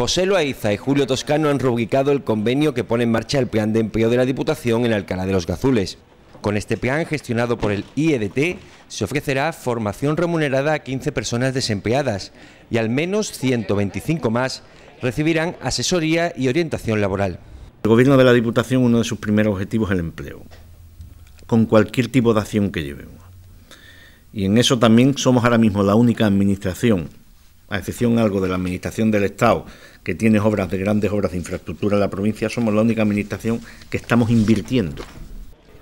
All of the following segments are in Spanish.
José Loaiza y Julio Toscano han rubricado el convenio que pone en marcha el plan de empleo de la Diputación en Alcalá de los Gazules. Con este plan, gestionado por el IEDT, se ofrecerá formación remunerada a 15 personas desempleadas y al menos 125 más recibirán asesoría y orientación laboral. El Gobierno de la Diputación, uno de sus primeros objetivos es el empleo, con cualquier tipo de acción que llevemos. Y en eso también somos ahora mismo la única administración, a excepción algo de la administración del Estado, que tiene obras de grandes obras de infraestructura en la provincia, somos la única administración que estamos invirtiendo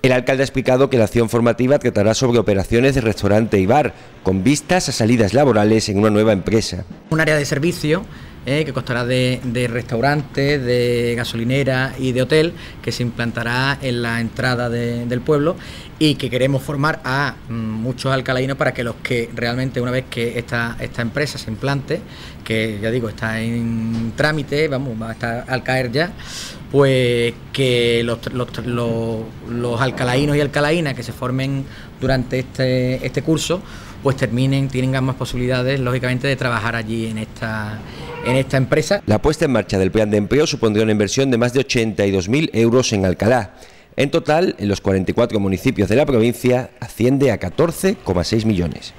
el alcalde ha explicado que la acción formativa tratará sobre operaciones de restaurante y bar, con vistas a salidas laborales en una nueva empresa. Un área de servicio eh, que constará de, restaurante, de gasolinera y de hotel, que se implantará en la entrada del pueblo y que queremos formar a mm, muchos alcalainos para que los que realmente una vez que esta, esta empresa se implante, que ya digo está en trámite, vamos, va a estar al caer ya, pues que los, los, alcalainos y alcalainas que se formen durante este, este curso, pues terminen, tienen más posibilidades, lógicamente, de trabajar allí en esta, en esta empresa. La puesta en marcha del plan de empleo supondría una inversión de más de 82.000 euros en Alcalá. En total, en los 44 municipios de la provincia, asciende a 14,6 millones.